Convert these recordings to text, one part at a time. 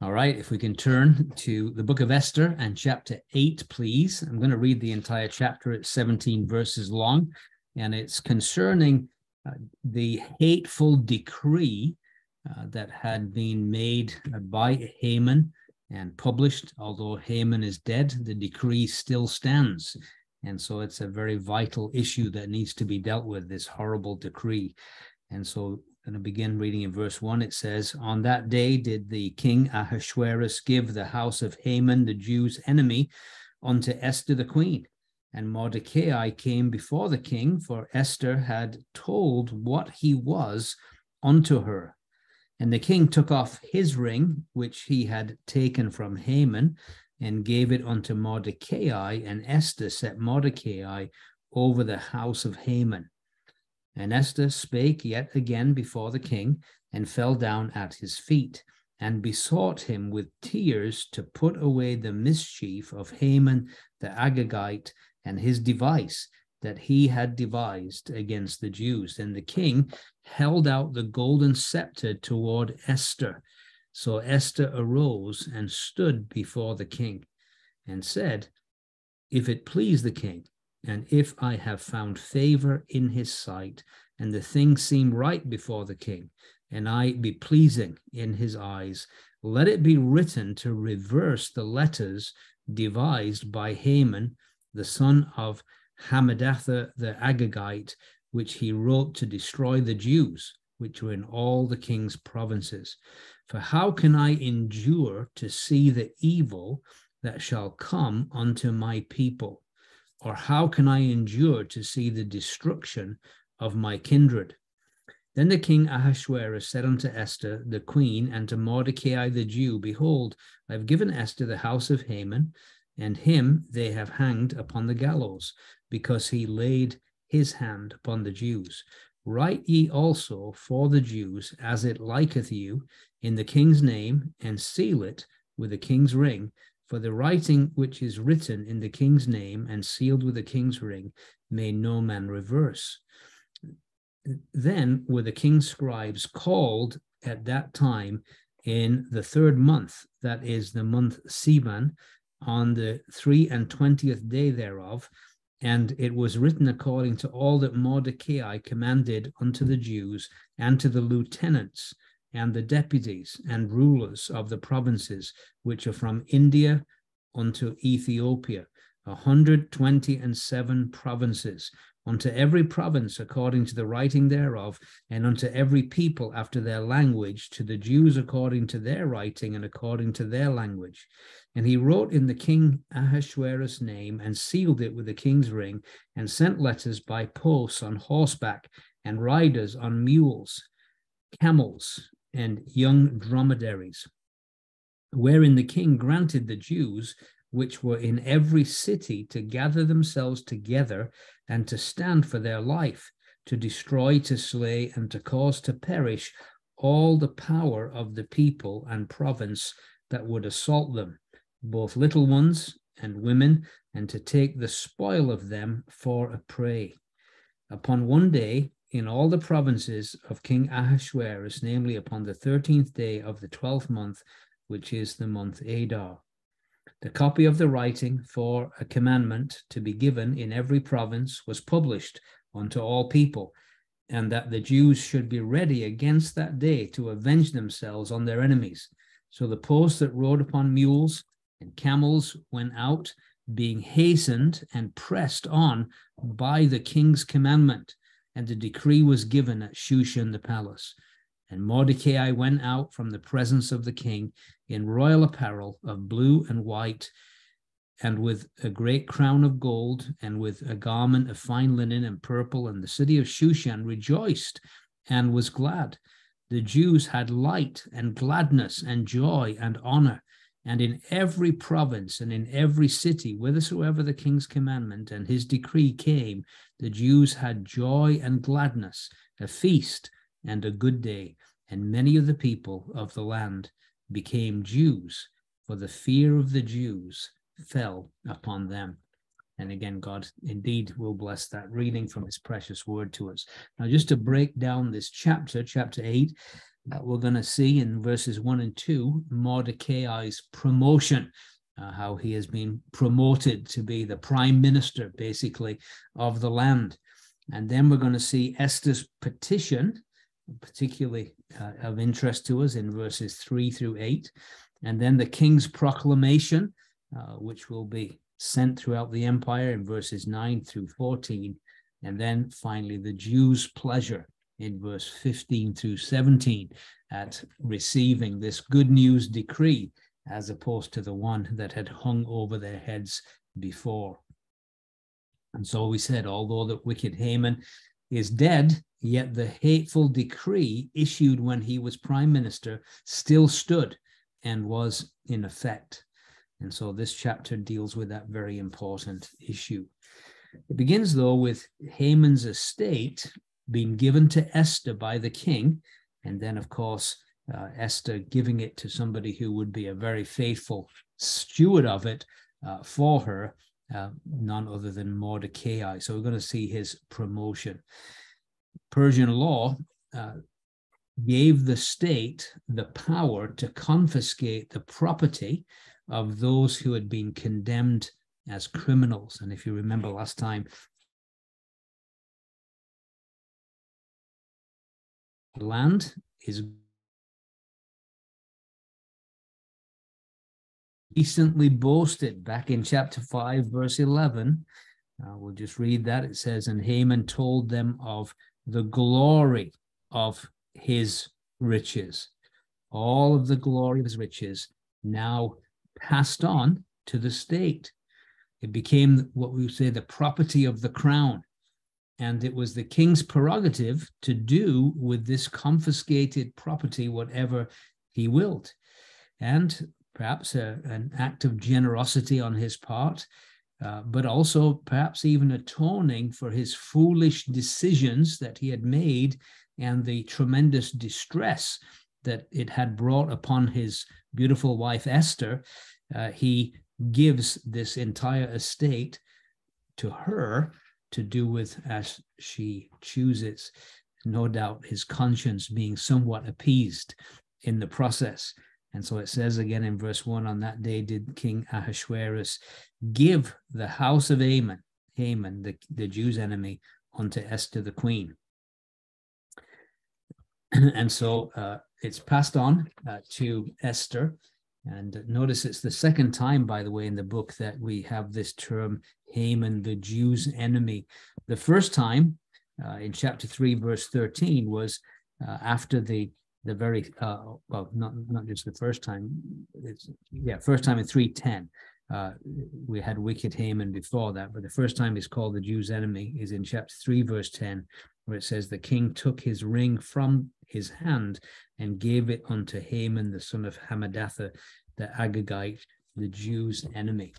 All right, if we can turn to the book of Esther and chapter 8, please. I'm going to read the entire chapter. It's 17 verses long, and it's concerning uh, the hateful decree uh, that had been made by Haman and published. Although Haman is dead, the decree still stands. And so it's a very vital issue that needs to be dealt with, this horrible decree. And so going to begin reading in verse 1. It says, On that day did the king Ahasuerus give the house of Haman, the Jews' enemy, unto Esther the queen. And Mordecai came before the king, for Esther had told what he was unto her. And the king took off his ring, which he had taken from Haman, and gave it unto Mordecai. And Esther set Mordecai over the house of Haman. And Esther spake yet again before the king, and fell down at his feet, and besought him with tears to put away the mischief of Haman the Agagite and his device that he had devised against the Jews. And the king held out the golden scepter toward Esther. So Esther arose and stood before the king and said, If it please the king, and if I have found favor in his sight, and the thing seem right before the king, and I be pleasing in his eyes, let it be written to reverse the letters devised by Haman, the son of Hammedatha the Agagite, which he wrote to destroy the Jews, which were in all the king's provinces. For how can I endure to see the evil that shall come unto my people? Or how can I endure to see the destruction of my kindred? Then the king Ahasuerus said unto Esther the queen and to Mordecai the Jew, Behold, I have given Esther the house of Haman, and him they have hanged upon the gallows, because he laid his hand upon the Jews. Write ye also for the Jews as it liketh you in the king's name, and seal it with the king's ring, for the writing which is written in the king's name and sealed with the king's ring may no man reverse. Then were the king's scribes called at that time in the third month, that is the month Sivan, on the three and twentieth day thereof, and it was written according to all that Mordecai commanded unto the Jews and to the lieutenants and the deputies and rulers of the provinces which are from India unto Ethiopia, a hundred twenty and seven provinces, unto every province according to the writing thereof, and unto every people after their language, to the Jews according to their writing and according to their language. And he wrote in the king Ahasuerus' name, and sealed it with the king's ring, and sent letters by posts on horseback, and riders on mules, camels, and young dromedaries, wherein the king granted the Jews which were in every city to gather themselves together and to stand for their life, to destroy, to slay, and to cause to perish all the power of the people and province that would assault them, both little ones and women, and to take the spoil of them for a prey. Upon one day, in all the provinces of King Ahasuerus, namely upon the thirteenth day of the twelfth month, which is the month Adar. The copy of the writing for a commandment to be given in every province was published unto all people, and that the Jews should be ready against that day to avenge themselves on their enemies. So the posts that rode upon mules and camels went out, being hastened and pressed on by the king's commandment and the decree was given at Shushan the palace. And Mordecai went out from the presence of the king in royal apparel of blue and white, and with a great crown of gold, and with a garment of fine linen and purple. And the city of Shushan rejoiced and was glad. The Jews had light and gladness and joy and honor. And in every province and in every city, whithersoever the king's commandment and his decree came, the Jews had joy and gladness, a feast and a good day. And many of the people of the land became Jews, for the fear of the Jews fell upon them. And again, God indeed will bless that reading from his precious word to us. Now, just to break down this chapter, chapter 8, uh, we're going to see in verses 1 and 2 Mordecai's promotion, uh, how he has been promoted to be the prime minister, basically, of the land. And then we're going to see Esther's petition, particularly uh, of interest to us in verses 3 through 8. And then the king's proclamation, uh, which will be sent throughout the empire in verses 9 through 14. And then finally, the Jews' pleasure in verse 15 through 17 at receiving this good news decree as opposed to the one that had hung over their heads before. And so we said, although that wicked Haman is dead, yet the hateful decree issued when he was prime minister still stood and was in effect. And so this chapter deals with that very important issue. It begins, though, with Haman's estate being given to Esther by the king. And then, of course, uh, Esther giving it to somebody who would be a very faithful steward of it uh, for her, uh, none other than Mordecai. So we're going to see his promotion. Persian law uh, gave the state the power to confiscate the property of those who had been condemned as criminals. And if you remember last time, land is recently boasted back in chapter 5, verse 11. Uh, we'll just read that. It says, And Haman told them of the glory of his riches. All of the glory of his riches now passed on to the state. It became what we say the property of the crown. And it was the king's prerogative to do with this confiscated property whatever he willed. And perhaps a, an act of generosity on his part, uh, but also perhaps even atoning for his foolish decisions that he had made and the tremendous distress that it had brought upon his beautiful wife Esther. Uh, he gives this entire estate to her to do with as she chooses. No doubt his conscience being somewhat appeased in the process. And so it says again in verse 1 on that day did King Ahasuerus give the house of Haman, Haman, the, the Jews' enemy, unto Esther the queen. and so uh, it's passed on uh, to Esther. And notice it's the second time, by the way, in the book that we have this term Haman, the Jews' enemy. The first time uh, in chapter 3, verse 13, was uh, after the the very uh, well, not not just the first time. It's yeah, first time in 310. Uh, we had wicked Haman before that, but the first time he's called the Jews' enemy is in chapter 3, verse 10, where it says, The king took his ring from his hand and gave it unto Haman, the son of Hammedatha, the Agagite, the Jews' enemy.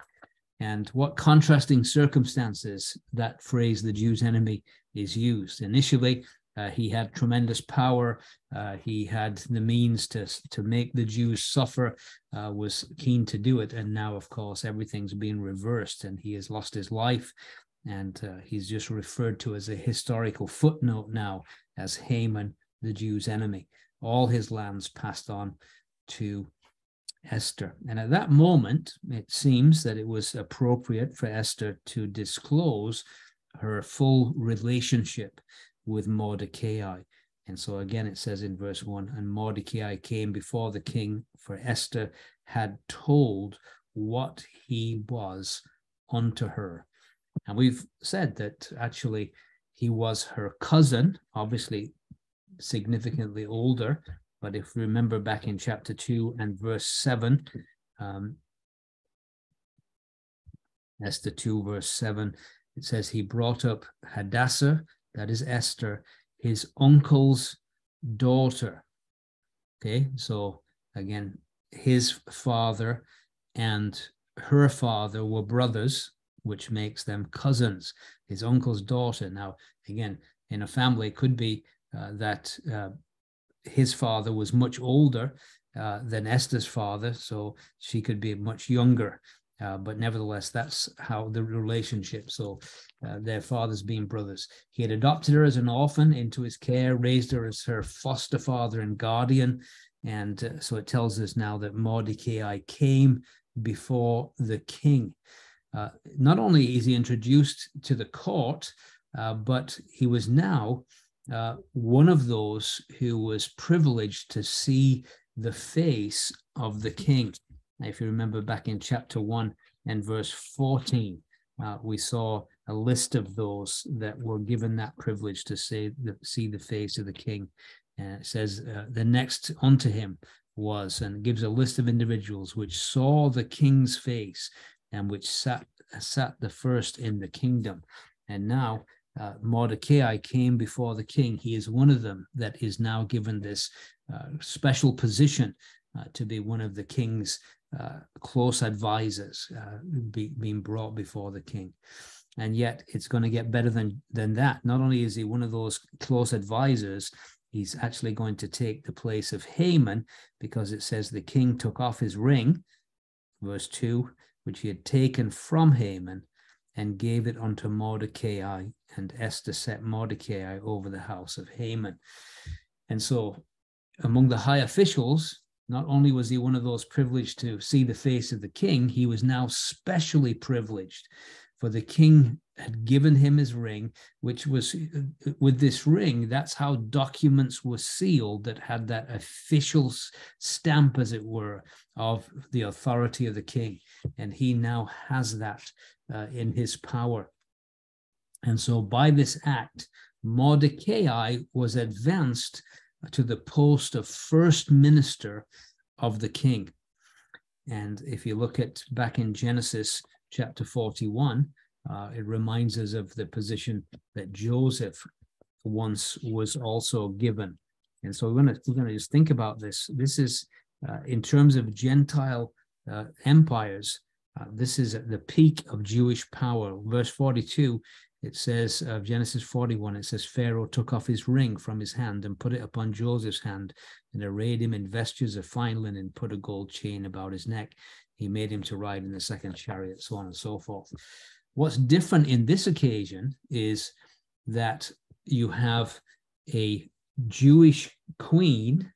And what contrasting circumstances that phrase, the Jews' enemy, is used. Initially, uh, he had tremendous power. Uh, he had the means to, to make the Jews suffer, uh, was keen to do it. And now, of course, everything's been reversed and he has lost his life. And uh, he's just referred to as a historical footnote now as Haman, the Jews' enemy. All his lands passed on to Esther. And at that moment, it seems that it was appropriate for Esther to disclose her full relationship with Mordecai. And so again, it says in verse 1 And Mordecai came before the king, for Esther had told what he was unto her. And we've said that actually he was her cousin, obviously significantly older, but if we remember back in chapter 2 and verse 7, um, Esther 2, verse 7, it says, He brought up Hadassah, that is Esther, his uncle's daughter. Okay, so again, his father and her father were brothers, which makes them cousins. His uncle's daughter. Now, again, in a family, it could be uh, that uh, his father was much older uh, than Esther's father, so she could be much younger. Uh, but nevertheless, that's how the relationship. So uh, their fathers being brothers. He had adopted her as an orphan into his care, raised her as her foster father and guardian. And uh, so it tells us now that Mordecai came before the king. Uh, not only is he introduced to the court, uh, but he was now uh, one of those who was privileged to see the face of the king. If you remember back in chapter 1 and verse 14, uh, we saw a list of those that were given that privilege to see the, see the face of the king. And it says, uh, the next unto him was, and gives a list of individuals which saw the king's face and which sat, sat the first in the kingdom. And now uh, Mordecai came before the king. He is one of them that is now given this uh, special position uh, to be one of the king's uh, close advisors uh, be, being brought before the king. And yet it's going to get better than, than that. Not only is he one of those close advisors, he's actually going to take the place of Haman because it says the king took off his ring, verse 2, which he had taken from Haman and gave it unto Mordecai, and Esther set Mordecai over the house of Haman. And so, among the high officials, not only was he one of those privileged to see the face of the king, he was now specially privileged. For the king had given him his ring, which was with this ring, that's how documents were sealed that had that official stamp, as it were, of the authority of the king. And he now has that uh, in his power. And so by this act, Mordecai was advanced to the post of first minister of the king. And if you look at back in Genesis chapter 41, uh, it reminds us of the position that Joseph once was also given. And so we're going to we're to just think about this. This is uh, in terms of Gentile uh, empires. Uh, this is at the peak of Jewish power. Verse 42 it says of Genesis 41, it says, Pharaoh took off his ring from his hand and put it upon Joseph's hand and arrayed him in vestures of fine linen, put a gold chain about his neck. He made him to ride in the second chariot, so on and so forth. What's different in this occasion is that you have a Jewish queen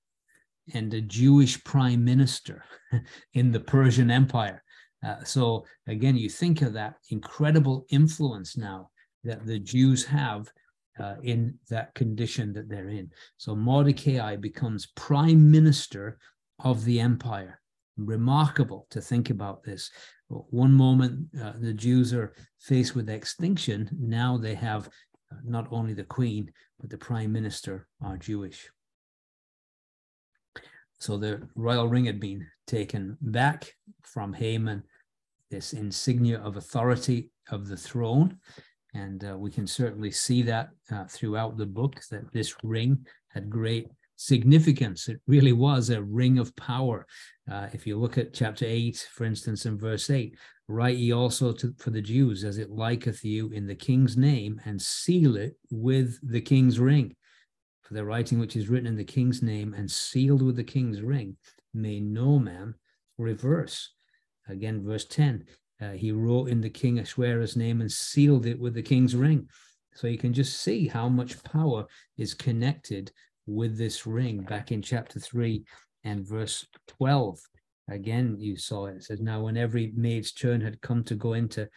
and a Jewish prime minister in the Persian Empire. Uh, so again, you think of that incredible influence now that the Jews have uh, in that condition that they're in. So Mordecai becomes prime minister of the empire. Remarkable to think about this. One moment uh, the Jews are faced with extinction, now they have uh, not only the queen, but the prime minister are Jewish. So the royal ring had been taken back from Haman, this insignia of authority of the throne, and uh, we can certainly see that uh, throughout the book that this ring had great significance. It really was a ring of power. Uh, if you look at chapter 8, for instance, in verse 8, write ye also to, for the Jews as it liketh you in the king's name, and seal it with the king's ring. For the writing which is written in the king's name and sealed with the king's ring may no man reverse. Again, verse 10 uh, he wrote in the king Ahasuerus' name and sealed it with the king's ring. So you can just see how much power is connected with this ring back in chapter 3 and verse 12. Again, you saw it. It says, Now, when every maid's turn had come to go into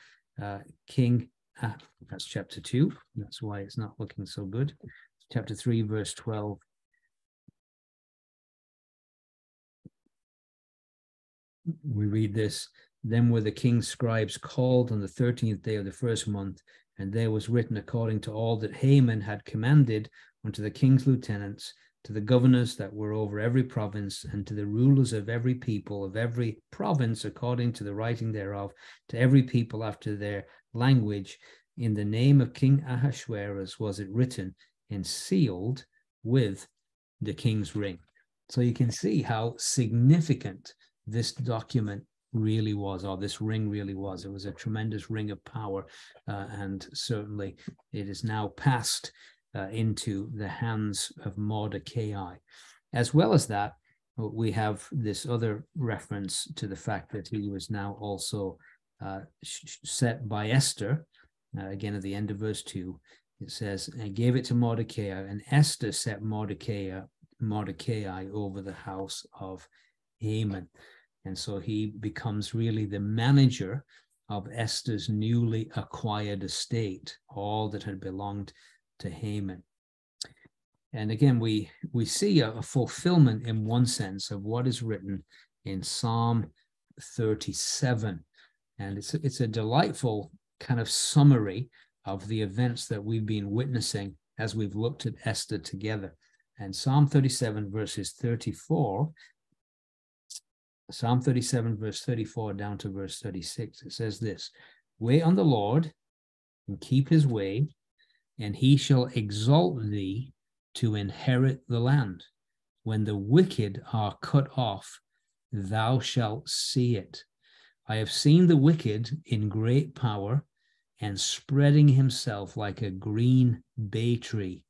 uh, King, ah, that's chapter 2. That's why it's not looking so good. Chapter 3, verse 12. We read this then were the king's scribes called on the thirteenth day of the first month, and there was written according to all that Haman had commanded unto the king's lieutenants, to the governors that were over every province, and to the rulers of every people of every province, according to the writing thereof, to every people after their language. In the name of King Ahasuerus was it written and sealed with the king's ring. So you can see how significant this document really was, or this ring really was. It was a tremendous ring of power, uh, and certainly it is now passed uh, into the hands of Mordecai. As well as that, we have this other reference to the fact that he was now also uh, set by Esther. Uh, again, at the end of verse 2, it says, and gave it to Mordecai, and Esther set Mordecai, Mordecai over the house of Haman. And so he becomes really the manager of Esther's newly acquired estate, all that had belonged to Haman. And again, we, we see a, a fulfillment in one sense of what is written in Psalm 37. And it's, it's a delightful kind of summary of the events that we've been witnessing as we've looked at Esther together. And Psalm 37, verses 34, Psalm 37, verse 34 down to verse 36, it says this Wait on the Lord and keep his way, and he shall exalt thee to inherit the land. When the wicked are cut off, thou shalt see it. I have seen the wicked in great power and spreading himself like a green bay tree.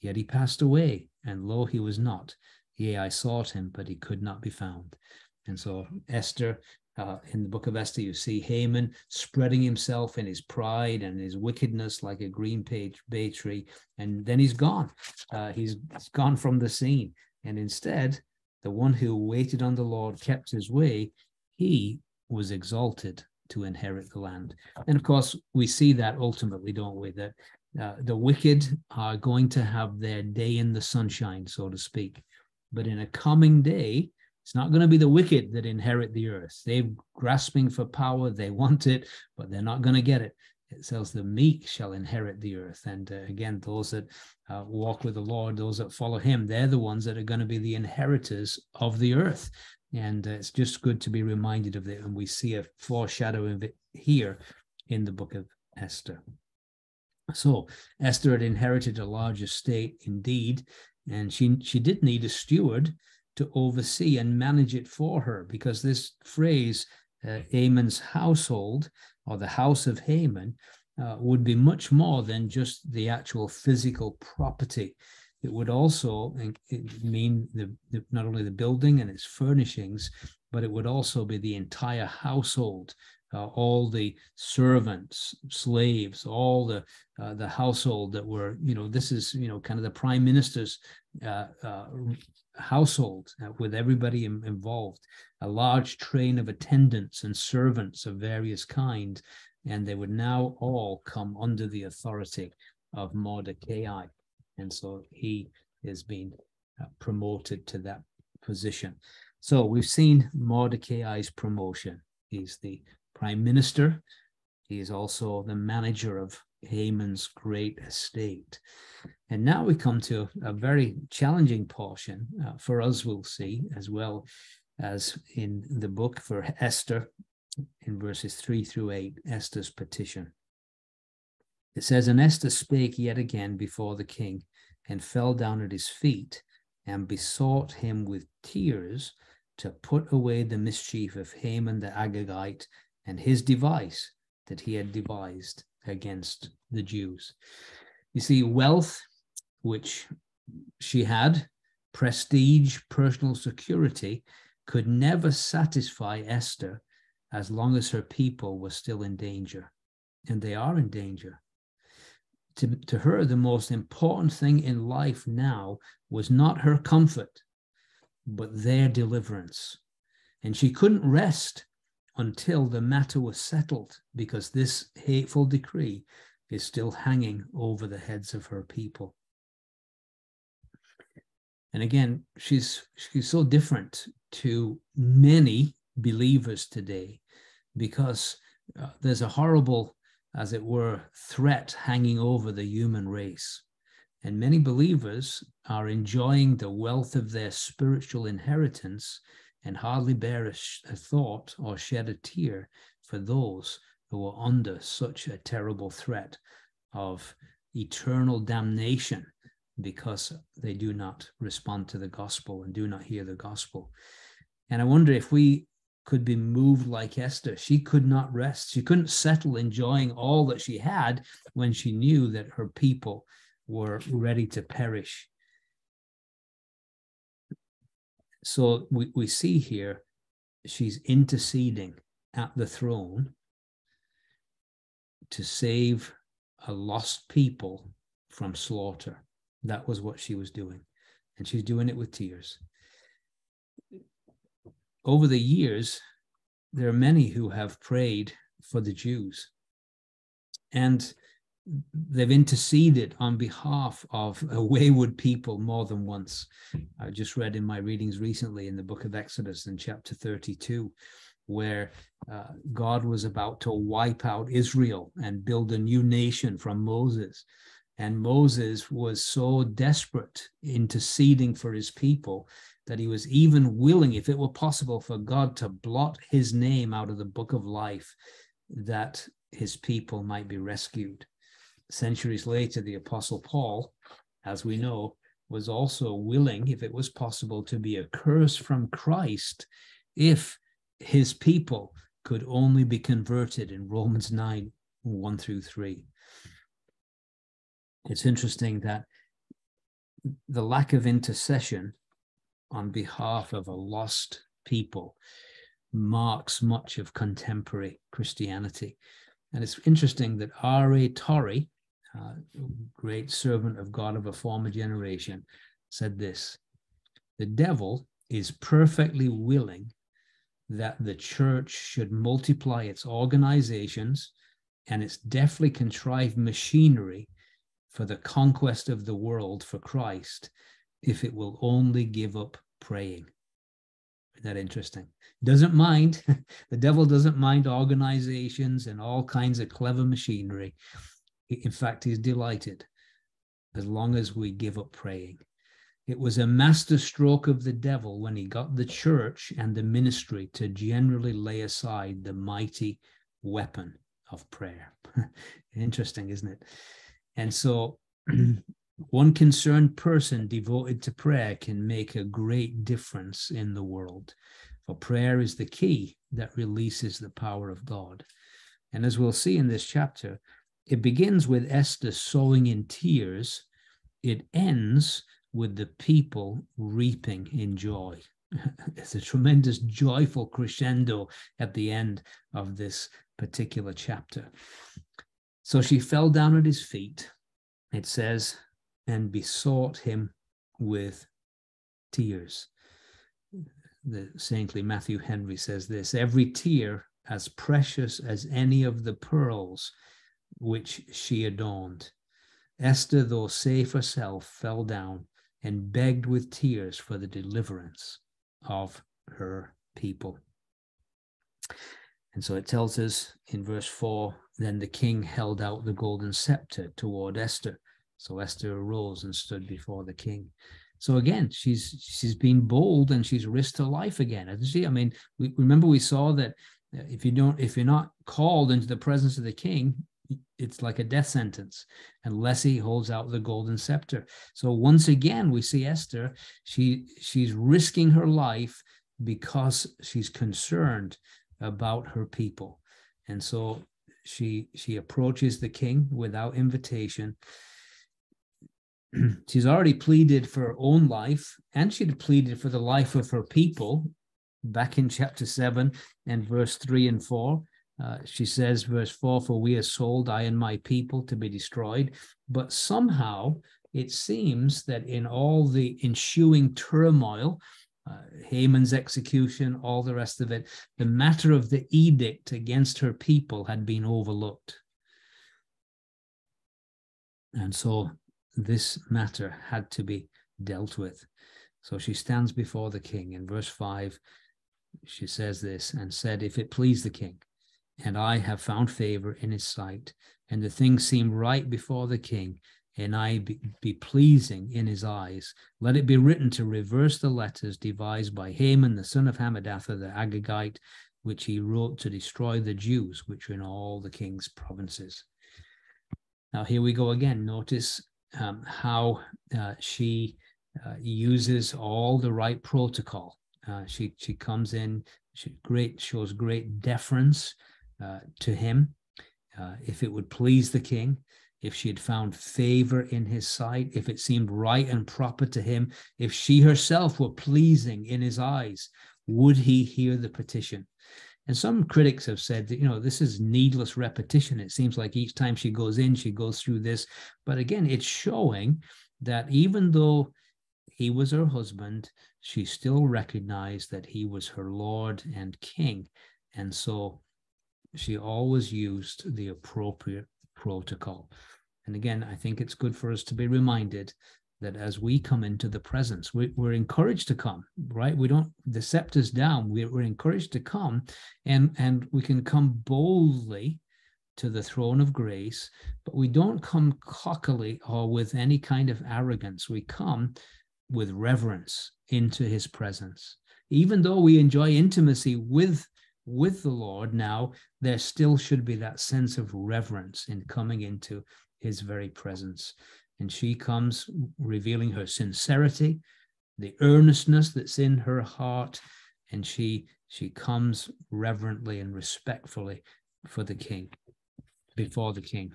Yet he passed away, and lo, he was not. Yea, I sought him, but he could not be found. And so, Esther, uh, in the book of Esther, you see Haman spreading himself in his pride and his wickedness like a green page bay tree, and then he's gone. Uh, he's, he's gone from the scene. And instead, the one who waited on the Lord kept his way, he was exalted to inherit the land. And of course, we see that ultimately, don't we? That uh, the wicked are going to have their day in the sunshine, so to speak. But in a coming day, it's not going to be the wicked that inherit the earth. They're grasping for power, they want it, but they're not going to get it. It says the meek shall inherit the earth. And uh, again, those that uh, walk with the Lord, those that follow him, they're the ones that are going to be the inheritors of the earth. And uh, it's just good to be reminded of it. And we see a foreshadowing of it here in the book of Esther. So Esther had inherited a large estate indeed, and she, she did need a steward to oversee and manage it for her because this phrase, uh, Haman's household or the house of Haman, uh, would be much more than just the actual physical property. It would also mean the, the, not only the building and its furnishings, but it would also be the entire household, uh, all the servants, slaves, all the uh, the household that were, you know, this is, you know, kind of the prime minister's uh, uh household uh, with everybody in, involved, a large train of attendants and servants of various kind, and they would now all come under the authority of Mordecai and so he is being uh, promoted to that position. So we've seen Mordecai's promotion. He's the prime minister. He is also the manager of Haman's great estate. And now we come to a very challenging portion uh, for us, we'll see, as well as in the book for Esther in verses 3 through 8, Esther's petition. It says, And Esther spake yet again before the king, and fell down at his feet, and besought him with tears to put away the mischief of Haman the Agagite and his device that he had devised against the Jews. You see, wealth, which she had, prestige, personal security, could never satisfy Esther as long as her people were still in danger. And they are in danger to, to her, the most important thing in life now was not her comfort, but their deliverance. And she couldn't rest until the matter was settled because this hateful decree is still hanging over the heads of her people. And again, she's she's so different to many believers today because uh, there's a horrible as it were, threat hanging over the human race. And many believers are enjoying the wealth of their spiritual inheritance and hardly bear a, a, thought or shed a tear for those who are under such a terrible threat of eternal damnation because they do not respond to the gospel and do not hear the gospel. And I wonder if we could be moved like Esther. She could not rest. She couldn't settle enjoying all that she had when she knew that her people were ready to perish. So we, we see here she's interceding at the throne to save a lost people from slaughter. That was what she was doing. And she's doing it with tears. Over the years, there are many who have prayed for the Jews. And they've interceded on behalf of a wayward people more than once. I just read in my readings recently in the book of Exodus in chapter 32, where uh, God was about to wipe out Israel and build a new nation from Moses. And Moses was so desperate, interceding for his people, that he was even willing, if it were possible, for God to blot his name out of the book of life, that his people might be rescued. Centuries later, the Apostle Paul, as we know, was also willing, if it was possible, to be a curse from Christ if his people could only be converted in Romans 9 1 through 3. It's interesting that the lack of intercession on behalf of a lost people marks much of contemporary Christianity. And it's interesting that R.A. Torrey, uh, great servant of God of a former generation, said this The devil is perfectly willing that the church should multiply its organizations and its deftly contrived machinery for the conquest of the world for Christ if it will only give up praying. Isn't that interesting? Doesn't mind. the devil doesn't mind organizations and all kinds of clever machinery. In fact, he's delighted as long as we give up praying. It was a master stroke of the devil when he got the church and the ministry to generally lay aside the mighty weapon of prayer. Interesting, isn't it? And so, one concerned person devoted to prayer can make a great difference in the world. For prayer is the key that releases the power of God. And as we'll see in this chapter, it begins with Esther sowing in tears. It ends with the people reaping in joy. it's a tremendous joyful crescendo at the end of this particular chapter. So she fell down at his feet, it says, and besought him with tears. The saintly Matthew Henry says this every tear as precious as any of the pearls which she adorned. Esther, though safe herself, fell down and begged with tears for the deliverance of her people. And so it tells us in verse 4 then the king held out the golden scepter toward Esther. So Esther arose and stood before the king. So again, she's she's been bold and she's risked her life again, hasn't she? I mean, we remember we saw that if you don't, if you're not called into the presence of the king, it's like a death sentence unless he holds out the golden scepter. So once again, we see Esther, she she's risking her life because she's concerned about her people. And so she she approaches the king without invitation. she's already pleaded for her own life and she'd pleaded for the life of her people back in chapter 7 and verse 3 and 4 uh, she says, verse 4 For we are sold, I and my people, to be destroyed. But somehow it seems that in all the ensuing turmoil, uh, Haman's execution, all the rest of it, the matter of the edict against her people had been overlooked. And so this matter had to be dealt with. So she stands before the king. In verse 5, she says this and said, If it please the king, and I have found favor in his sight, and the thing seem right before the king, and I be, be, pleasing in his eyes. Let it be written to reverse the letters devised by Haman, the son of Hammedatha, the Agagite, which he wrote to destroy the Jews, which are in all the king's provinces. Now, here we go again. Notice um, how uh, she uh, uses all the right protocol. Uh, she she comes in, she great shows great deference uh, to him, uh, if it would please the king, if she had found favor in his sight, if it seemed right and proper to him, if she herself were pleasing in his eyes, would he hear the petition? And some critics have said that, you know, this is needless repetition. It seems like each time she goes in, she goes through this. But again, it's showing that even though he was her husband, she still recognized that he was her Lord and King. And so she always used the appropriate protocol. And again, I think it's good for us to be reminded that as we come into the presence, we, are encouraged to come, right? We don't, the scepter's down. We're, we're encouraged to come and, and we can come boldly to the throne of grace, but we don't come cockily or with any kind of arrogance. We come with reverence into his presence. Even though we enjoy intimacy with with the Lord now, there still should be that sense of reverence in coming into his very presence. And she comes revealing her sincerity, the earnestness that's in her heart, and she she comes reverently and respectfully for the king, before the king.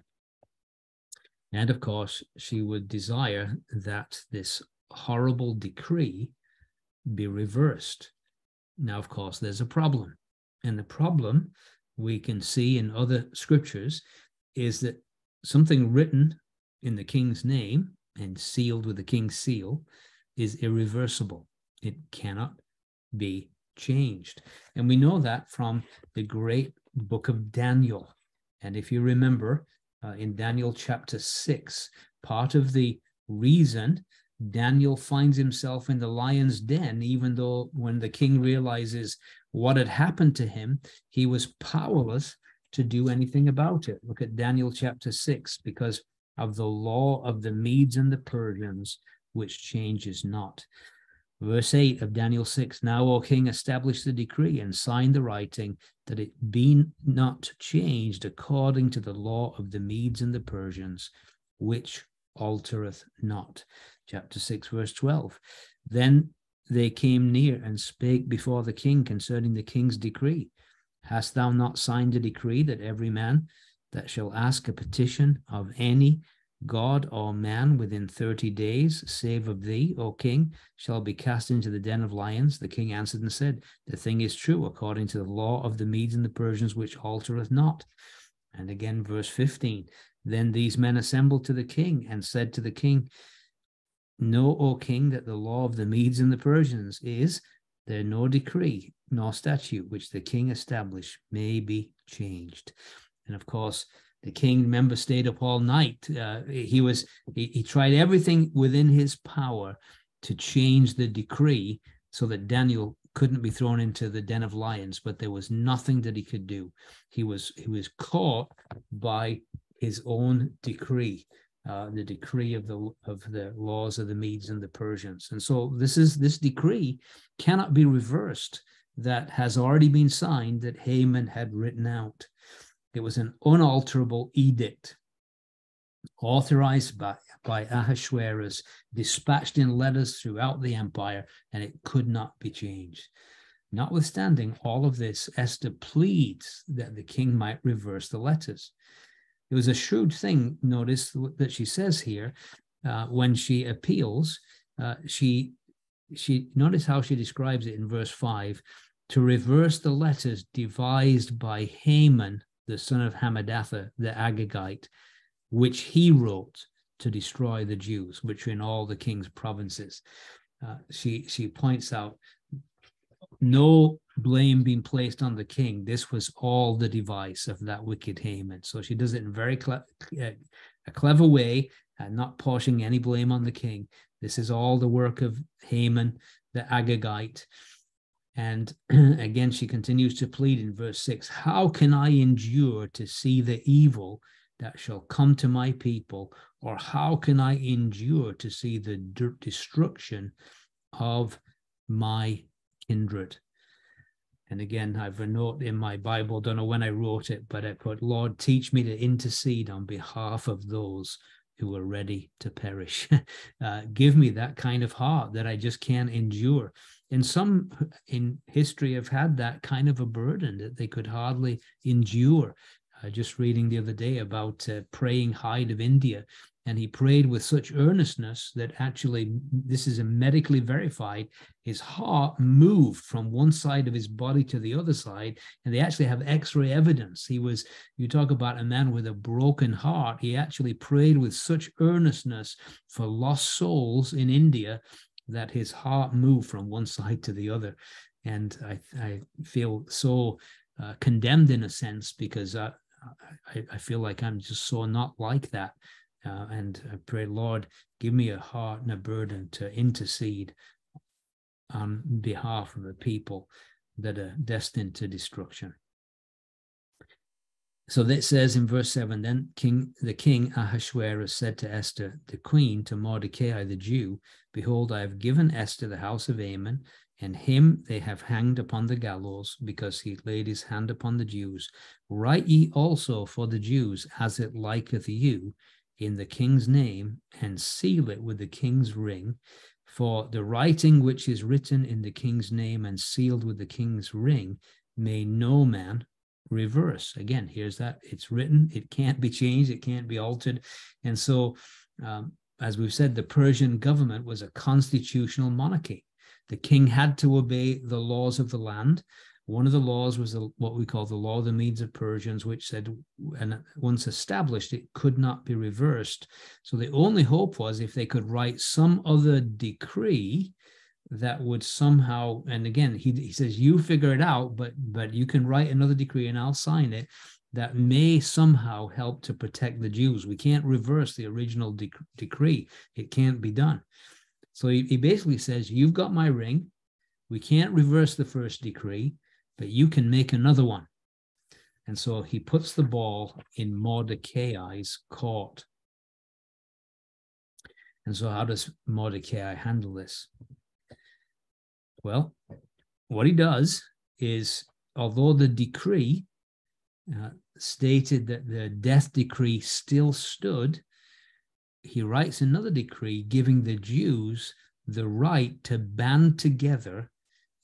And of course, she would desire that this horrible decree be reversed. Now, of course, there's a problem. And the problem we can see in other scriptures is that something written in the king's name and sealed with the king's seal is irreversible. It cannot be changed. And we know that from the great book of Daniel. And if you remember uh, in Daniel chapter 6, part of the reason Daniel finds himself in the lion's den, even though when the king realizes what had happened to him, he was powerless to do anything about it. Look at Daniel chapter 6 because of the law of the Medes and the Persians, which changes not. Verse 8 of Daniel 6 Now, O king, establish the decree and sign the writing that it be not changed according to the law of the Medes and the Persians, which altereth not. Chapter 6, verse 12. Then they came near and spake before the king concerning the king's decree. Hast thou not signed a decree that every man that shall ask a petition of any God or man within 30 days, save of thee, O king, shall be cast into the den of lions? The king answered and said, The thing is true, according to the law of the Medes and the Persians, which altereth not. And again, verse 15 Then these men assembled to the king and said to the king, Know, O king, that the law of the Medes and the Persians is there no decree nor statute which the king established may be changed. And of course, the king, remember, stayed up all night. Uh, he was he, he tried everything within his power to change the decree so that Daniel couldn't be thrown into the den of lions, but there was nothing that he could do. He was he was caught by his own decree uh, the decree of the of the laws of the Medes and the Persians. And so this is this decree cannot be reversed that has already been signed that Haman had written out. It was an unalterable edict authorized by, by Ahasuerus, dispatched in letters throughout the empire, and it could not be changed. Notwithstanding all of this, Esther pleads that the king might reverse the letters. It was a shrewd thing, notice that she says here, uh, when she appeals, uh, she she notice how she describes it in verse 5 to reverse the letters devised by Haman, the son of Hammedatha, the Agagite, which he wrote to destroy the Jews, which are in all the king's provinces. Uh, she she points out no blame being placed on the king. This was all the device of that wicked Haman. So she does it in very cle- uh, a clever way, uh, not pushing any blame on the king. This is all the work of Haman, the Agagite. And again, she continues to plead in verse 6 How can I endure to see the evil that shall come to my people? Or how can I endure to see the destruction of my kindred? And again, I've a note in my Bible, don't know when I wrote it, but I put, Lord, teach me to intercede on behalf of those who are ready to perish. uh, give me that kind of heart that I just can't endure. And some in history have had that kind of a burden that they could hardly endure. Uh, just reading the other day about uh, praying Hyde of India, and he prayed with such earnestness that actually this is a medically verified his heart moved from one side of his body to the other side and they actually have x-ray evidence. He was you talk about a man with a broken heart he actually prayed with such earnestness for lost souls in india that his heart moved from one side to the other. And i, I feel so uh, condemned in a sense because I, I, I feel like i'm just so not like that uh, and I pray, Lord, give me a heart and a burden to intercede on behalf of the people that are destined to destruction. So that says in verse 7 then King the king Ahasuerus said to Esther, the queen, to Mordecai the Jew, Behold, I have given Esther the house of Haman, and him they have hanged upon the gallows, because he laid his hand upon the Jews. Write ye also for the Jews as it liketh you, in the king's name and seal it with the king's ring. For the writing which is written in the king's name and sealed with the king's ring may no man reverse. Again, here's that it's written, it can't be changed, it can't be altered. And so, um, as we've said, the Persian government was a constitutional monarchy. The king had to obey the laws of the land. One of the laws was the, what we call the law of the Medes of Persians, which said, and once established, it could not be reversed. So the only hope was if they could write some other decree that would somehow, and again, he, he says, you figure it out, but but you can write another decree and I'll sign it that may somehow help to protect the Jews. We can't reverse the original de- decree. It can't be done. So he, he basically says, You've got my ring. We can't reverse the first decree but you can make another one. And so he puts the ball in Mordecai's court. And so, how does Mordecai handle this? Well, what he does is, although the decree uh, stated that the death decree still stood, he writes another decree giving the Jews the right to band together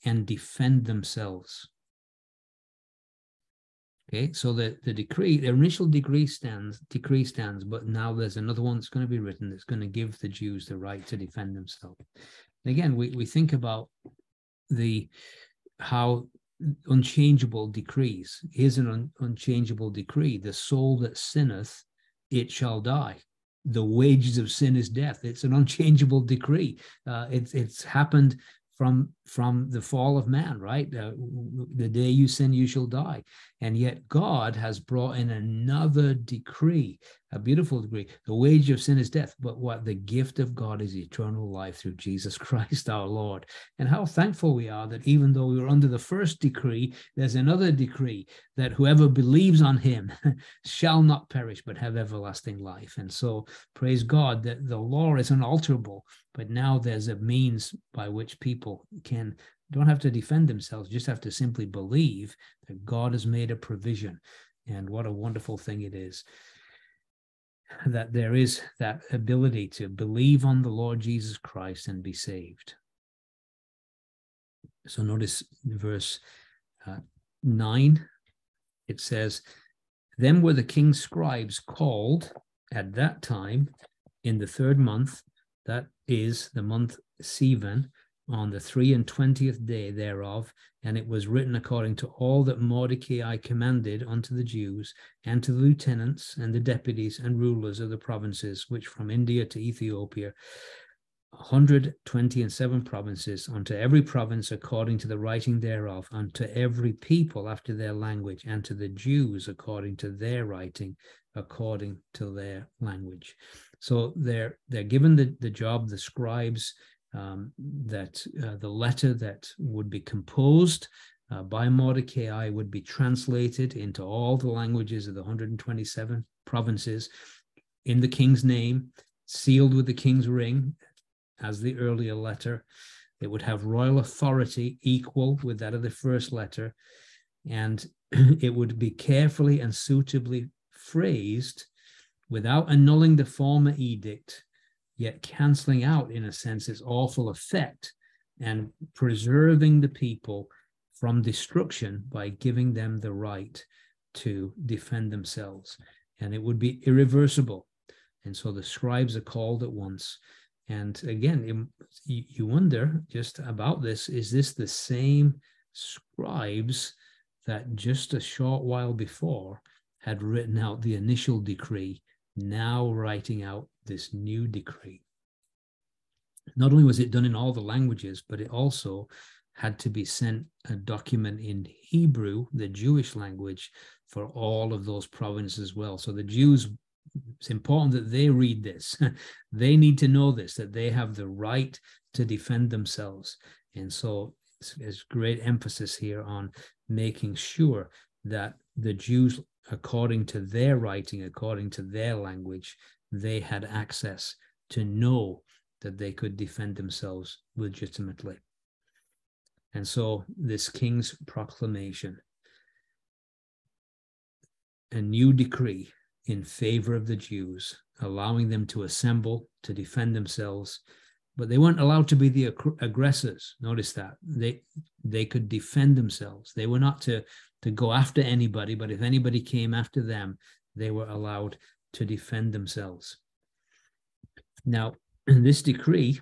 and defend themselves. Okay, so the, the decree, the initial decree stands, decree stands, but now there's another one that's going to be written that's going to give the Jews the right to defend themselves. And again, we, we think about the how unchangeable decrees. Here's an un, unchangeable decree: the soul that sinneth, it shall die. The wages of sin is death. It's an unchangeable decree. Uh, it's it's happened from from the fall of man right uh, the day you sin you shall die and yet god has brought in another decree a beautiful decree. The wage of sin is death but what? The gift of god is eternal life through jesus christ our lord. And how thankful we are that even though we were under the first decree there's another decree that whoever believes on him shall not perish but have everlasting life. And so praise god that the law is unalterable but now there's a means by which people can don't have to defend themselves, just have to simply believe that God has made a provision. And what a wonderful thing it is that there is that ability to believe on the Lord Jesus Christ and be saved. So notice verse uh, 9, it says, Then were the king's scribes called at that time in the third month, that is the month Sivan, on the three and twentieth day thereof, and it was written according to all that Mordecai commanded unto the Jews, and to the lieutenants and the deputies and rulers of the provinces, which from India to Ethiopia, 120 and seven provinces, unto every province according to the writing thereof, unto every people after their language, and to the Jews according to their writing, according to their language. So they're they're given the, the job, the scribes, um, that uh, the letter that would be composed uh, by Mordecai would be translated into all the languages of the 127 provinces in the king's name, sealed with the king's ring, as the earlier letter. It would have royal authority equal with that of the first letter, and it would be carefully and suitably phrased without annulling the former edict yet canceling out, in a sense, its awful effect and preserving the people from destruction by giving them the right to defend themselves. And it would be irreversible. And so the scribes are called at once. And again, you wonder just about this is this the same scribes that just a short while before had written out the initial decree, now writing out this new decree? Not only was it done in all the languages, but it also had to be sent a document in Hebrew, the Jewish language, for all of those provinces as well. So the Jews, it's important that they read this. they need to know this, that they have the right to defend themselves. And so there's great emphasis here on making sure that the Jews, according to their writing, according to their language, they had access to know that they could defend themselves legitimately. And so, this king's proclamation, a new decree in favor of the Jews, allowing them to assemble to defend themselves, but they weren't allowed to be the aggressors. Notice that they they could defend themselves. They were not to to go after anybody, but if anybody came after them, they were allowed to defend themselves. Now, this decree,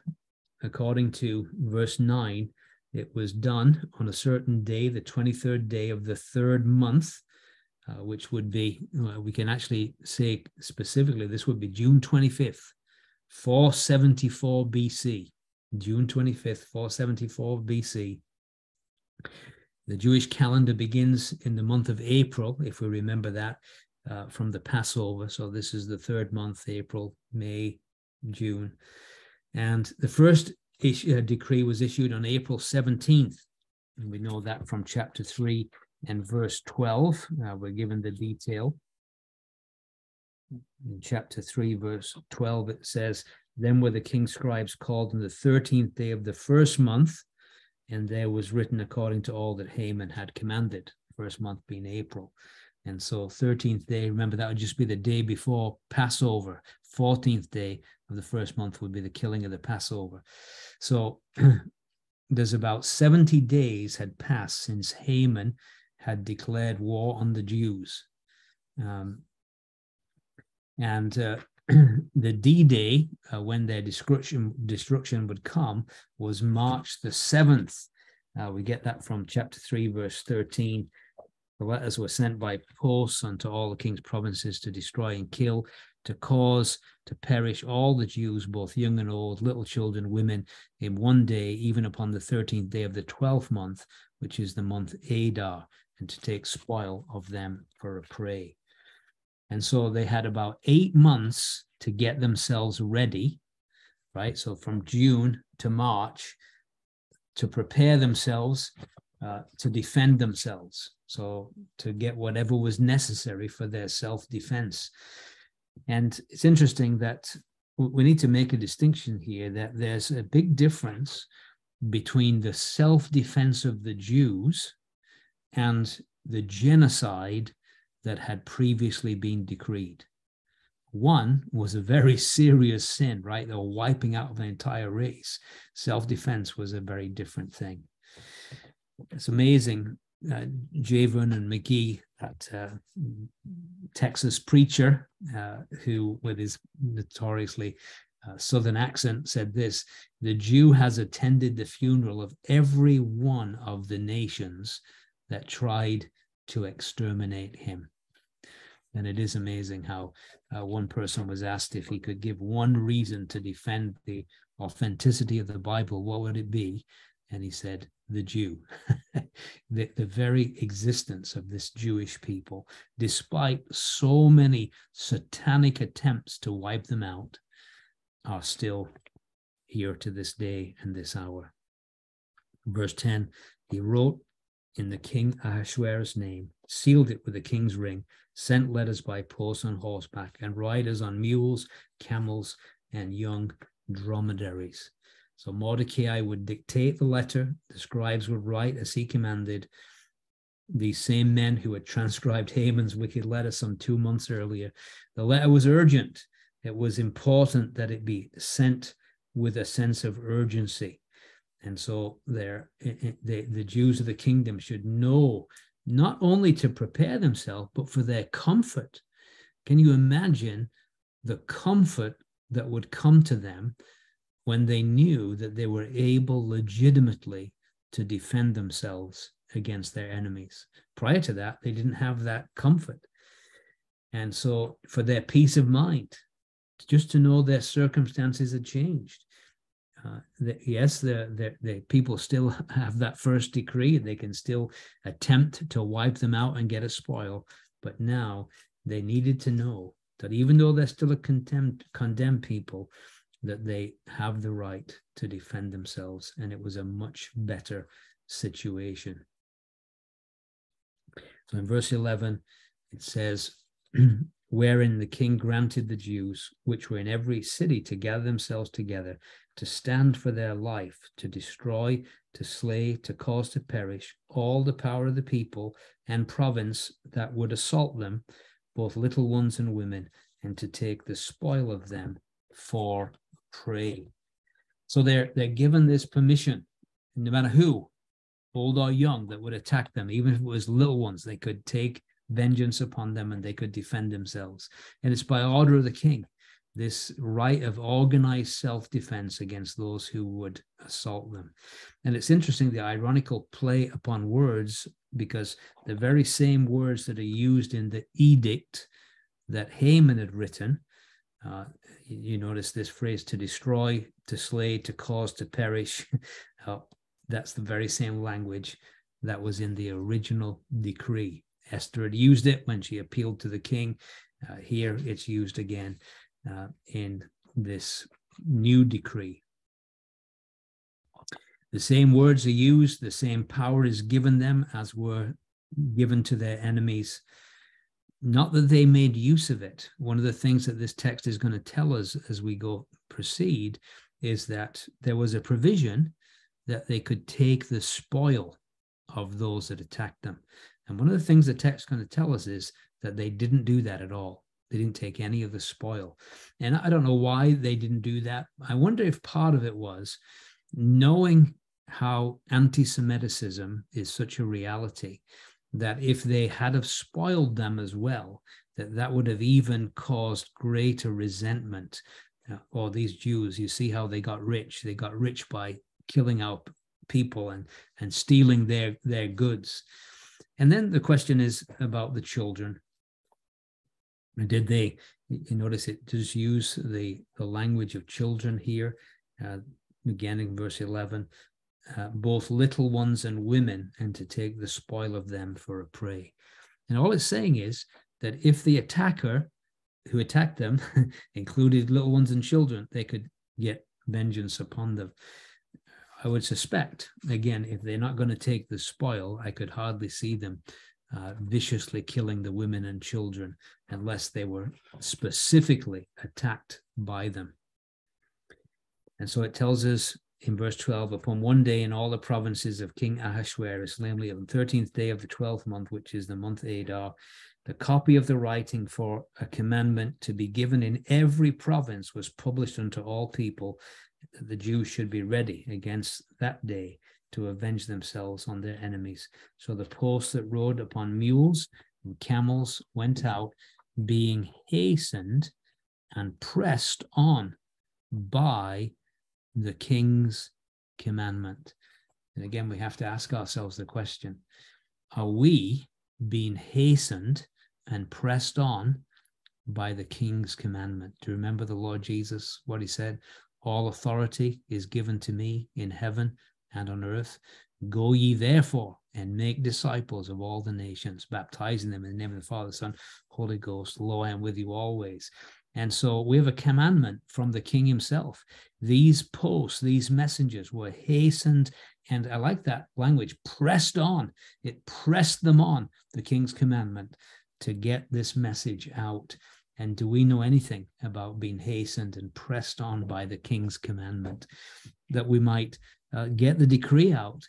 according to verse 9, it was done on a certain day, the 23rd day of the third month, uh, which would be, uh, we can actually say specifically, this would be June 25th, 474 BC. June 25th, 474 BC. The Jewish calendar begins in the month of April, if we remember that, uh, from the Passover. So this is the third month, April, May, June. And the first issue, uh, decree was issued on April 17th. And we know that from chapter 3 and verse 12. Uh, we're given the detail. In chapter 3, verse 12, it says, Then were the king's scribes called on the 13th day of the first month, and there was written according to all that Haman had commanded, first month being April. And so 13th day, remember that would just be the day before Passover. 14th day of the first month would be the killing of the Passover. So there's about 70 days had passed since Haman had declared war on the Jews. Um, and uh, the D-Day, uh, when their destruction, destruction would come, was March the 7th. Uh, we get that from chapter 3, verse 13. The letters were sent by post unto all the king's provinces to destroy and kill, to cause to perish all the Jews, both young and old, little children, women, in one day, even upon the 13th day of the 12th month, which is the month Adar, and to take spoil of them for a prey. And so they had about eight months to get themselves ready, right? So from June to March to prepare themselves uh, to defend themselves. So to get whatever was necessary for their self defense. And it's interesting that we need to make a distinction here that there's a big difference between the self defense of the Jews and the genocide that had previously been decreed. One was a very serious sin, right? They wiping out an entire race. Self defense was a very different thing. It's amazing uh, J. Vernon McGee, that uh, Texas preacher uh, who, with his notoriously uh, southern accent, said this The Jew has attended the funeral of every one of the nations that tried to exterminate him. And it is amazing how uh, one person was asked if he could give one reason to defend the authenticity of the Bible, what would it be? And he said, the Jew, the, the very existence of this Jewish people, despite so many satanic attempts to wipe them out, are still here to this day and this hour. Verse 10 He wrote in the king Ahasuerus' name, sealed it with the king's ring, sent letters by post on horseback, and riders on mules, camels, and young dromedaries. So Mordecai would dictate the letter, the scribes would write as he commanded. These same men who had transcribed Haman's wicked letter some two months earlier. The letter was urgent. It was important that it be sent with a sense of urgency. And so there, the, the Jews of the kingdom should know not only to prepare themselves, but for their comfort. Can you imagine the comfort that would come to them when they knew that they were able legitimately to defend themselves against their enemies. Prior to that, they didn't have that comfort. And so, for their peace of mind, just to know their circumstances had changed. Uh, the, yes, the, the, the people still have that first decree. They can still attempt to wipe them out and get a spoil. But now they needed to know that even though they're still a condemned, condemned people, that they have the right to defend themselves. And it was a much better situation. So in verse 11, it says, wherein the king granted the Jews, which were in every city, to gather themselves together, to stand for their life, to destroy, to slay, to cause to perish all the power of the people and province that would assault them, both little ones and women, and to take the spoil of them for prey. So they're they're given this permission, no matter who, old or young, that would attack them, even if it was little ones, they could take vengeance upon them and they could defend themselves. And it's by order of the king, this right of organized self defense against those who would assault them. And it's interesting the ironical play upon words, because the very same words that are used in the edict that Haman had written. Uh, you notice this phrase to destroy, to slay, to cause, to perish. uh, that's the very same language that was in the original decree. Esther had used it when she appealed to the king. Uh, here it's used again uh, in this new decree. The same words are used, the same power is given them as were given to their enemies. Not that they made use of it. One of the things that this text is going to tell us as we go proceed is that there was a provision that they could take the spoil of those that attacked them. And one of the things the text is going to tell us is that they didn't do that at all. They didn't take any of the spoil. And I don't know why they didn't do that. I wonder if part of it was knowing how anti Semiticism is such a reality that if they had have spoiled them as well, that that would have even caused greater resentment. Uh, or these Jews, you see how they got rich. They got rich by killing out people and and stealing their their goods. And then the question is about the children. Did they, you notice it does use the, the language of children here, uh, again in verse 11, uh, both little ones and women, and to take the spoil of them for a prey. And all it's saying is that if the attacker who attacked them included little ones and children, they could get vengeance upon them. I would suspect, again, if they're not going to take the spoil, I could hardly see them uh, viciously killing the women and children unless they were specifically attacked by them. And so it tells us in verse 12 upon one day in all the provinces of King Ahasuerus, namely on the 13th day of the 12th month, which is the month Adar, the copy of the writing for a commandment to be given in every province was published unto all people that the Jews should be ready against that day to avenge themselves on their enemies. So the posts that rode upon mules and camels went out, being hastened and pressed on by the king's commandment. And again, we have to ask ourselves the question Are we being hastened and pressed on by the king's commandment? You remember the Lord Jesus, what he said? All authority is given to me in heaven and on earth. Go ye therefore and make disciples of all the nations, baptizing them in the name of the Father, Son, Holy Ghost. Lo, I am with you always. And so we have a commandment from the king himself. These posts, these messengers were hastened, and I like that language, pressed on. It pressed them on, the king's commandment, to get this message out. And do we know anything about being hastened and pressed on by the king's commandment that we might uh, get the decree out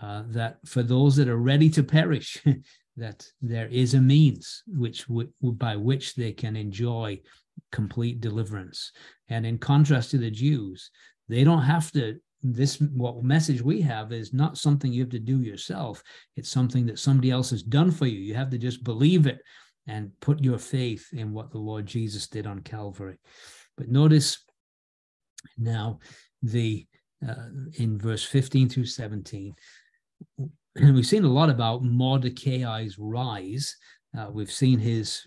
uh, that for those that are ready to perish, that there is a means which w- by which they can enjoy complete deliverance. And in contrast to the Jews, they don't have to. This what message we have is not something you have to do yourself. It's something that somebody else has done for you. You have to just believe it and put your faith in what the Lord Jesus did on Calvary. But notice now the uh, in verse 15 through 17, and we've seen a lot about Mordecai's rise. Uh, we've seen his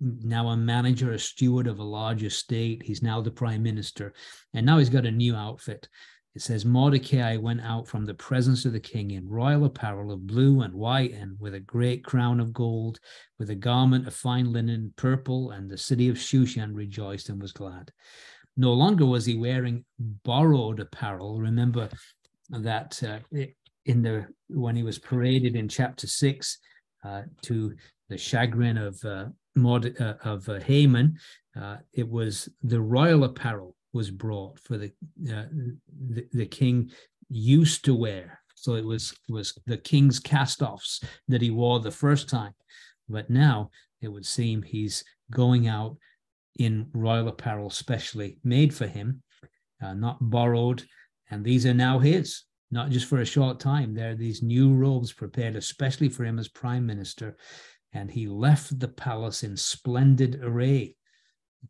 now a manager, a steward of a large estate. He's now the prime minister, and now he's got a new outfit. It says Mordecai went out from the presence of the king in royal apparel of blue and white, and with a great crown of gold, with a garment of fine linen, purple, and the city of Shushan rejoiced and was glad. No longer was he wearing borrowed apparel. Remember that uh, in the when he was paraded in chapter six uh, to the chagrin of uh, Mord, uh, of uh, Haman, uh, it was the royal apparel was brought for the, uh, the the king used to wear. So it was was the king's cast-offs that he wore the first time, but now it would seem he's going out in royal apparel specially made for him, uh, not borrowed. And these are now his, not just for a short time. There are these new robes prepared especially for him as prime minister. And he left the palace in splendid array,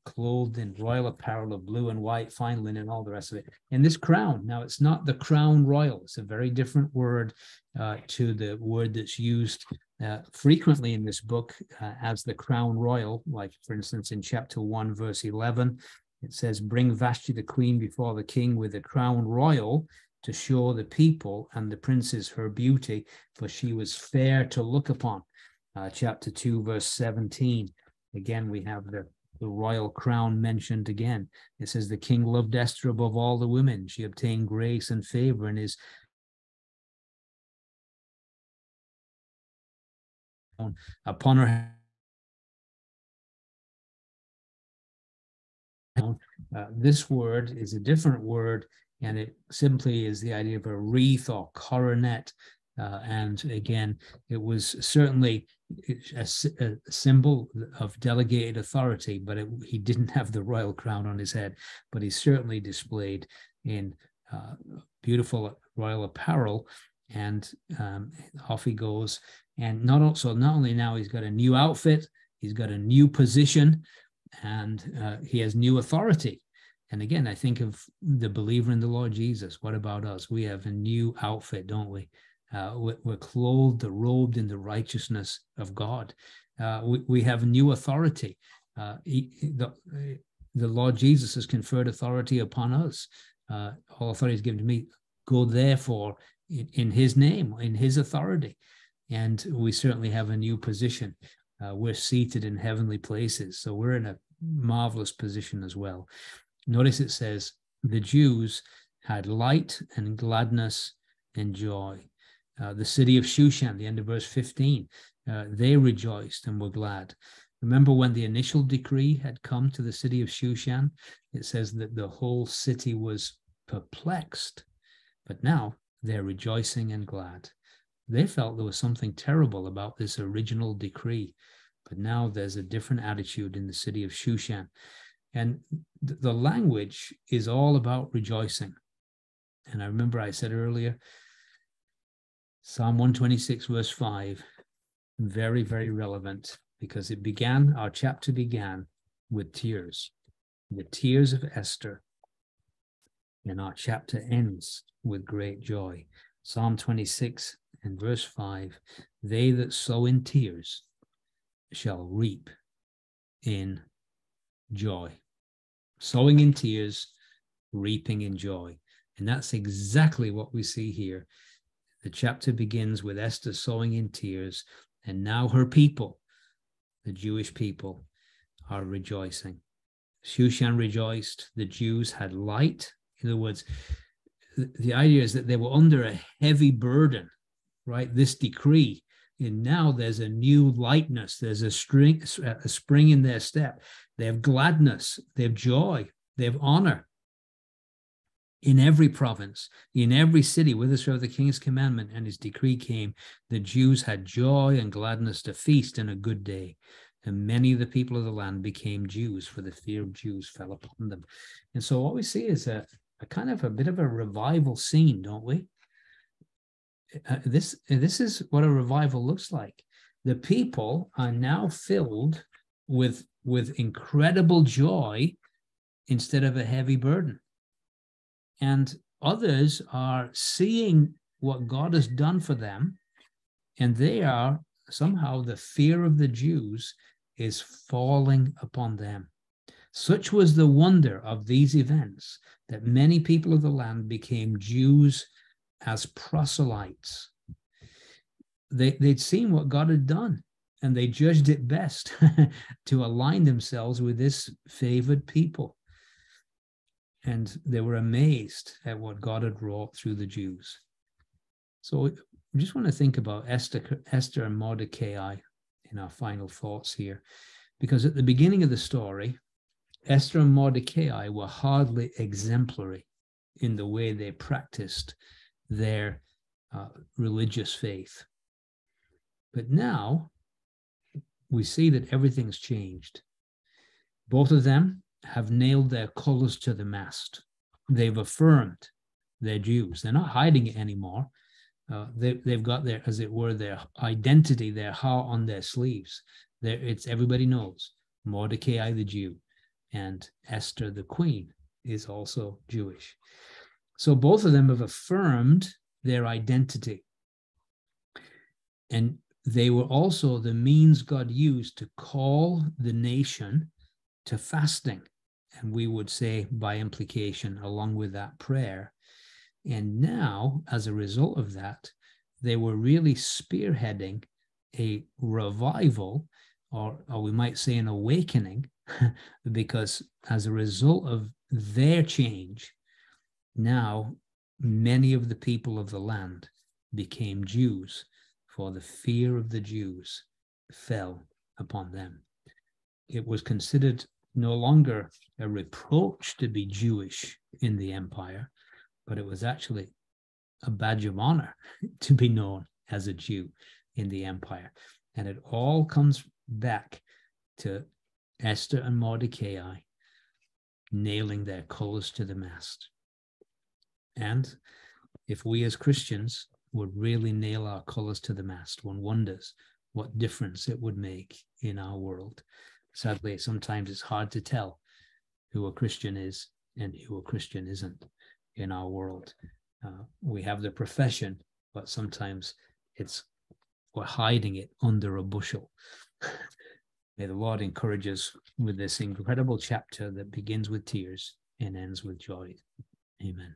clothed in royal apparel of blue and white, fine linen, all the rest of it. And this crown, now it's not the crown royal, it's a very different word uh, to the word that's used uh, frequently in this book uh, as the crown royal, like for instance in chapter 1, verse 11, it says, Bring Vashti the queen before the king with the crown royal to show the people and the princes her beauty, for she was fair to look upon. Uh, chapter 2, verse 17. Again, we have the, the royal crown mentioned again. It says, The king loved Esther above all the women. She obtained grace and favor in his upon her uh, this word is a different word and it simply is the idea of a wreath or coronet. Uh, and again it was certainly a, a, symbol of delegated authority but it, he didn't have the royal crown on his head but he certainly displayed in uh, beautiful royal apparel. And um, off he goes. And not also not only now he's got a new outfit he's got a new position and uh, he has new authority and again i think of the believer in the lord jesus. What about us? We have a new outfit don't we? Uh, we're clothed robed in the righteousness of god. Uh, we, we have new authority. Uh, he, the, the lord jesus has conferred authority upon us. Uh, all authority is given to me. Go therefore in, in his name in his authority. And we certainly have a new position. Uh, we're seated in heavenly places, so we're in a marvelous position as well. Notice it says, the Jews had light and gladness and joy. Uh, the city of Shushan, the end of verse 15, uh, they rejoiced and were glad. Remember when the initial decree had come to the city of Shushan? It says that the whole city was perplexed, but now they're rejoicing and glad. They felt there was something terrible about this original decree, but now there's a different attitude in the city of Shushan. And th- the language is all about rejoicing. And I remember I said earlier, Psalm 126, verse 5, very, very relevant because it began, our chapter began with tears, the tears of Esther. And our chapter ends with great joy. Psalm 26, and verse 5 they that sow in tears shall reap in joy. Sowing in tears, reaping in joy. And that's exactly what we see here. The chapter begins with Esther sowing in tears, and now her people, the Jewish people, are rejoicing. Shushan rejoiced, the Jews had light. In other words, the idea is that they were under a heavy burden right? This decree. And now there's a new lightness. There's a string, a spring in their step. They have gladness. They have joy. They have honor. In every province, in every city, whithersoever the king's commandment and his decree came, the Jews had joy and gladness to feast in a good day. And many of the people of the land became Jews, for the fear of Jews fell upon them. And so what we see is a, a kind of a bit of a revival scene, don't we? Uh, this this is what a revival looks like. the people are now filled with, with incredible joy instead of a heavy burden. And others are seeing what God has done for them, and they are somehow the fear of the Jews is falling upon them. Such was the wonder of these events that many people of the land became Jews as proselytes. They, they'd seen what God had done and they judged it best to align themselves with this favored people. And they were amazed at what God had wrought through the Jews. So I just want to think about Esther, Esther and Mordecai in our final thoughts here, because at the beginning of the story, Esther and Mordecai were hardly exemplary in the way they practiced their uh, religious faith. But now we see that everything's changed. Both of them have nailed their colors to the mast. They've affirmed they're Jews. They're not hiding it anymore. Uh, they, they've got their, as it were, their identity, their heart on their sleeves. There, it's everybody knows Mordecai the Jew and Esther the queen is also Jewish. So both of them have affirmed their identity. And they were also the means God used to call the nation to fasting. And we would say, by implication, along with that prayer, and now, as a result of that, they were really spearheading a revival, or, or we might say an awakening, because as a result of their change, now many of the people of the land became Jews, for the fear of the Jews fell upon them. It was considered no longer a reproach to be Jewish in the empire, but it was actually a badge of honor to be known as a Jew in the empire. And it all comes back to Esther and Mordecai nailing their colors to the mast. And if we as Christians would really nail our colors to the mast, one wonders what difference it would make in our world. Sadly, sometimes it's hard to tell who a Christian is and who a Christian isn't in our world. Uh, we have the profession, but sometimes it's we're hiding it under a bushel. May the Lord encourage us with this incredible chapter that begins with tears and ends with joy. Amen.